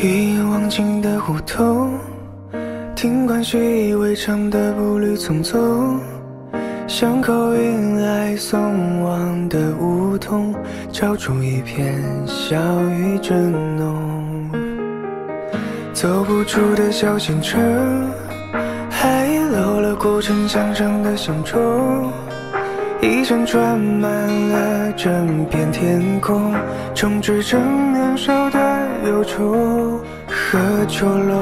一眼望尽的胡同，听惯习以为常的步履匆匆，巷口迎来送往的梧桐，照出一片小雨正浓。走不出的小县城，还遗留了古城墙上的乡愁。一盏串满了整片天空，充斥着年少的忧愁和丑陋。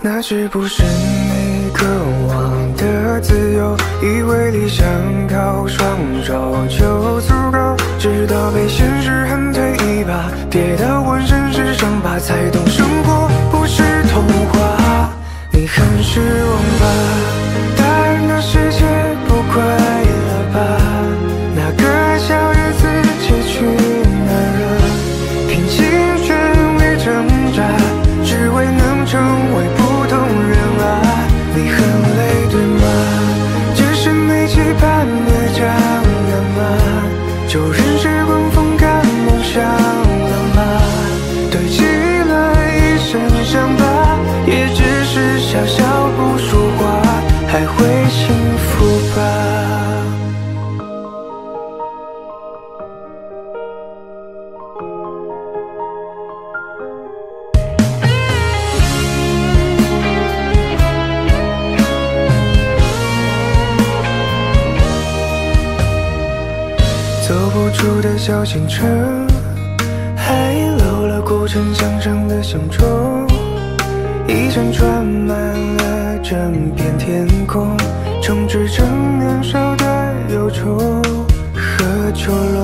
那是不是你渴望的自由？以为理想靠双手就足够，直到被现实狠推一把，跌到浑身是伤疤，才懂想吧也只是笑笑不说话还会幸福吧？走不出的小县城还遗留了古城墙上的响钟一盏串满了整片天空，充斥着年少的忧愁和丑陋。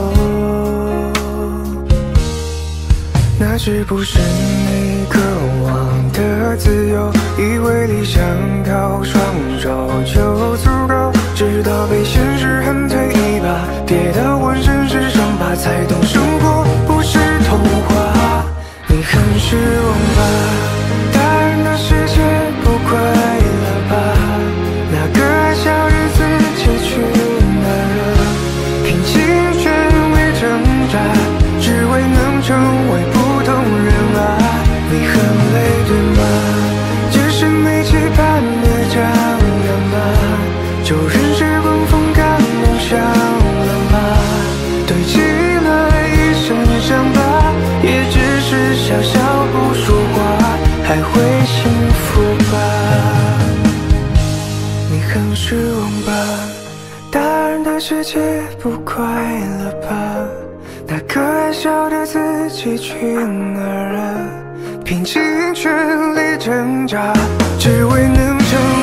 那是不是你渴望对吗？只是没期盼的长大吗？就任时光风干梦想了吗？堆积了一身伤疤，也只是笑笑不说话，还会幸福吧？你很失望吧？大人的世界不快乐吧？那个爱笑的自己去哪了？拼尽全力挣扎，只为能成。